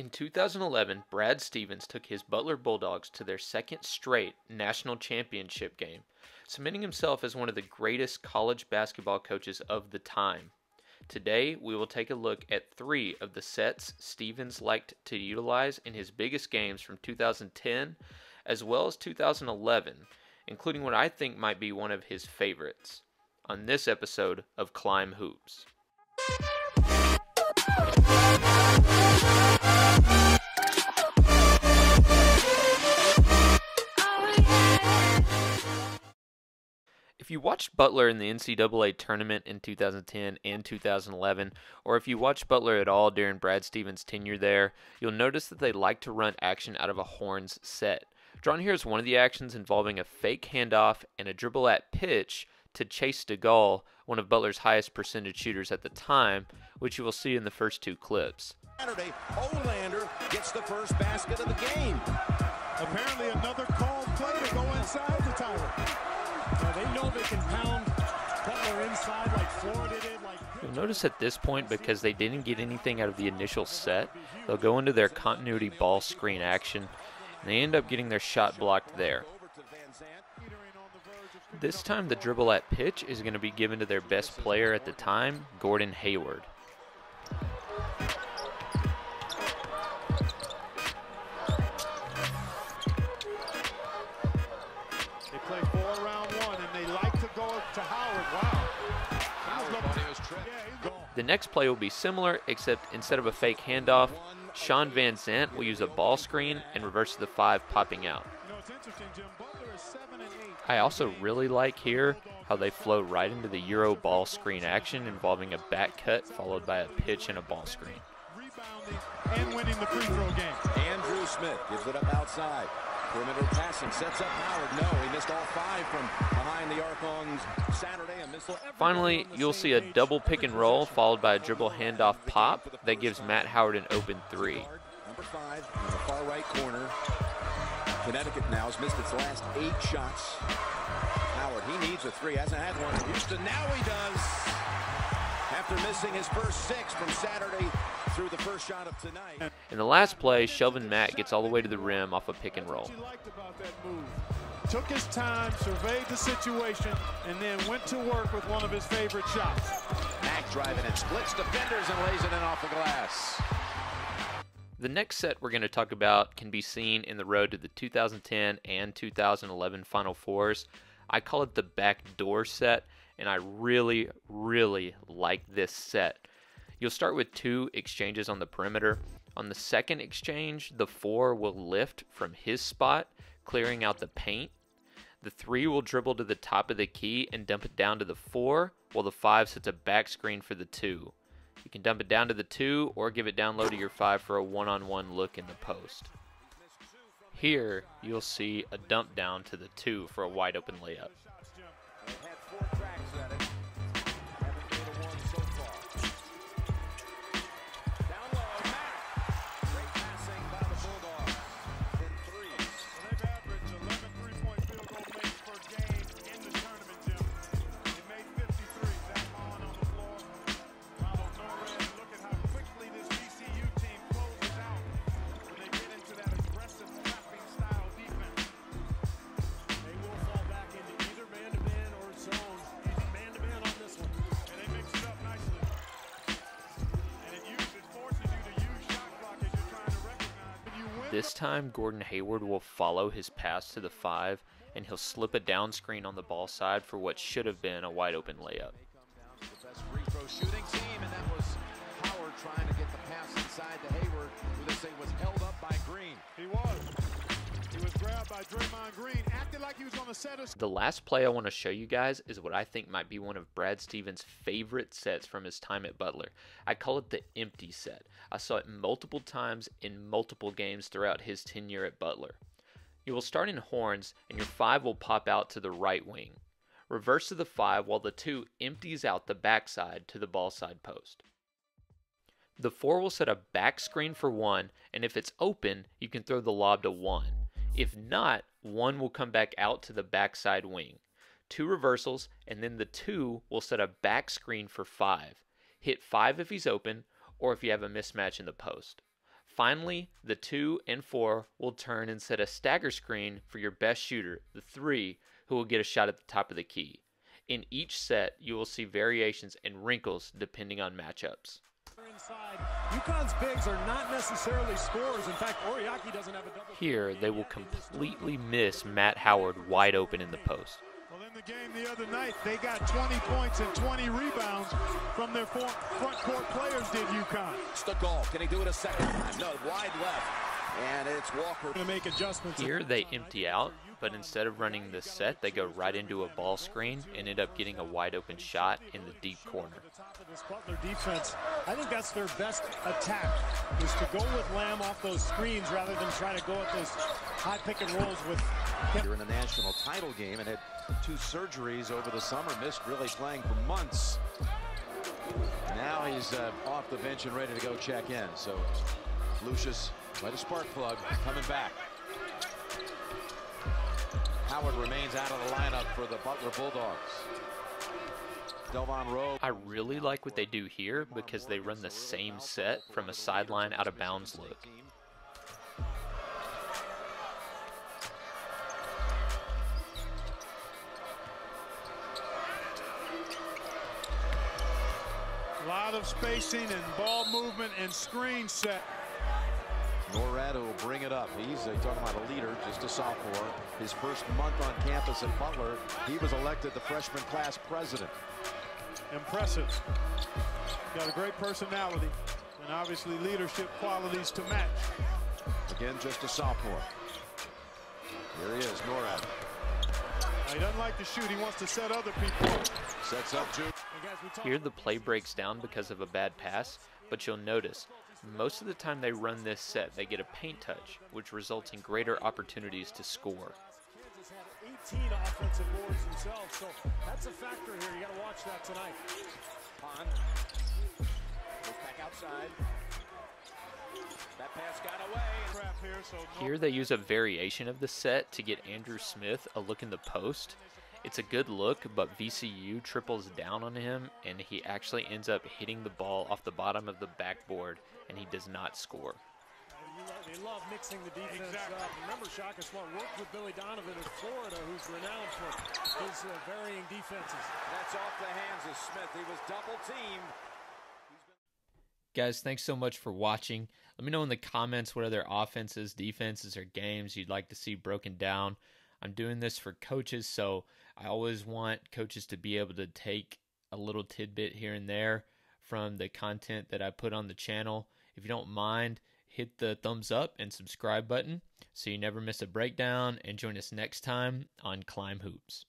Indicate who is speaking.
Speaker 1: In 2011, Brad Stevens took his Butler Bulldogs to their second straight national championship game, cementing himself as one of the greatest college basketball coaches of the time. Today, we will take a look at three of the sets Stevens liked to utilize in his biggest games from 2010 as well as 2011, including what I think might be one of his favorites, on this episode of Climb Hoops. If you watched Butler in the NCAA tournament in 2010 and 2011, or if you watched Butler at all during Brad Stevens' tenure there, you'll notice that they like to run action out of a horns set. Drawn here is one of the actions involving a fake handoff and a dribble at pitch to Chase DeGaulle, one of Butler's highest percentage shooters at the time, which you will see in the first two clips.
Speaker 2: Saturday, Olander gets the first basket of the game.
Speaker 1: You'll notice at this point, because they didn't get anything out of the initial set, they'll go into their continuity ball screen action, and they end up getting their shot blocked there. This time, the dribble at pitch is going to be given to their best player at the time, Gordon Hayward.
Speaker 3: they play four
Speaker 1: The next play will be similar, except instead of a fake handoff, Shawn Vanzant will use a ball screen and reverse the five popping out.
Speaker 3: You know, it's interesting, Jim. Butler is seven and eight.
Speaker 1: I also really like here how they flow right into the Euro ball screen action involving a back cut followed by a pitch and a ball screen.
Speaker 3: And winning the free throw game.
Speaker 2: Andrew Smith gives it up outside. Perimeter passing sets up Howard. No, he missed all five from behind the arc on Saturday.
Speaker 1: Finally, you'll see a double pick and roll followed by a dribble handoff pop that gives Matt Howard an open three.
Speaker 2: Number five in the far right corner. Connecticut now has missed its last eight shots. Howard, he needs a three. Hasn't had one Houston. Now he does. After missing his first six from Saturday through the first shot of tonight.
Speaker 1: In the last play, Shelvin Mack gets all the way to the rim off a pick and roll.
Speaker 3: What you liked about that move? Took his time, surveyed the situation, and then went to work with one of his favorite shots.
Speaker 2: Mack driving and splits defenders and lays it in off the glass.
Speaker 1: The next set we're going to talk about can be seen in the road to the 2010 and 2011 Final Fours. I call it the backdoor set, and I really, really like this set. You'll start with two exchanges on the perimeter. On the second exchange, the four will lift from his spot, clearing out the paint. The three will dribble to the top of the key and dump it down to the four, while the five sets a back screen for the two. You can dump it down to the two or give it down low to your five for a one on one look in the post. Here, you'll see a dump down to the two for a wide open layup.
Speaker 3: This
Speaker 1: time, Gordon Hayward will follow his pass to the five, and he'll slip a down screen on the ball side for what should have been a wide open layup.
Speaker 2: Howard trying to get the pass inside to Hayward, who they say was held up by Green.
Speaker 3: He was.
Speaker 1: The last play I want to show you guys is what I think might be one of Brad Stevens' favorite sets from his time at Butler. I call it the empty set. I saw it multiple times in multiple games throughout his tenure at Butler. You will start in horns, and your five will pop out to the right wing. Reverse to the five while the two empties out the backside to the ball side post. The four will set a back screen for one, and if it's open, you can throw the lob to one. If not, one will come back out to the backside wing. Two reversals, and then the two will set a back screen for five. Hit five if he's open, or if you have a mismatch in the post. Finally, the 2 and 4 will turn and set a stagger screen for your best shooter, the 3, who will get a shot at the top of the key. In each set, you will see variations and wrinkles depending on matchups.
Speaker 4: Inside. UConn's bigs are not necessarily scorers. In fact, Oriakhi doesn't have a double.
Speaker 1: Here, they will completely miss Matt Howard wide open in the post.
Speaker 3: Well, in the game the other night, they got 20 points and 20 rebounds from their front court players, did UConn.
Speaker 2: It's the goal. Can he do it a second time? No, wide left. And it's Walker.
Speaker 3: To make adjustments.
Speaker 1: Here, they empty out, but instead of running the set, they go right into a ball screen and end up getting a wide open shot in the deep corner.
Speaker 4: The top of this Butler defense, I think that's their best attack, is to go with Lamb off those screens rather than try to go at those high pick and rolls with
Speaker 2: You're in the national title game and had two surgeries over the summer, missed really playing for months. Now he's uh, off the bench and ready to go check in. So Lucius, by the spark plug, coming back. Howard remains out of the lineup for the Butler Bulldogs. Delvon Roe.
Speaker 1: I really like what they do here because they run the same set from a sideline out of bounds look.
Speaker 3: A lot of spacing and ball movement and screen set.
Speaker 2: Nored will bring it up. He's uh, talking about a leader, just a sophomore. His first month on campus at Butler, he was elected the freshman class president.
Speaker 3: Impressive. Got a great personality and obviously leadership qualities to match.
Speaker 2: Again, just a sophomore. Here he is, Nored.
Speaker 3: Now, he doesn't like to shoot. He wants to set other people.
Speaker 2: Sets up two.
Speaker 4: and guys, we talked
Speaker 1: Here, the play breaks down because of a bad pass, but you'll notice most of the time they run this set, they get a paint touch, which results in greater opportunities to score.
Speaker 4: Kansas had 18 offensive boards themselves, so that's a factor here. You got to watch that tonight.
Speaker 2: Pond. Goes back outside. That pass got away.
Speaker 3: Here, so
Speaker 1: Here they use a variation of the set to get Andrew Smith a look in the post. It's a good look, but VCU triples down on him, and he actually ends up hitting the ball off the bottom of the backboard, and he does not score.
Speaker 4: They love mixing the defense
Speaker 3: Exactly.
Speaker 4: up. Remember, Shaka Smart worked with Billy Donovan in Florida, who's renowned for his uh, varying defenses.
Speaker 2: That's off the hands of Smith. He was double teamed.
Speaker 1: Guys, thanks so much for watching. Let me know in the comments what other offenses, defenses, or games you'd like to see broken down. I'm doing this for coaches, so I always want coaches to be able to take a little tidbit here and there from the content that I put on the channel. If you don't mind, hit the thumbs up and subscribe button so you never miss a breakdown and join us next time on Climb Hoops.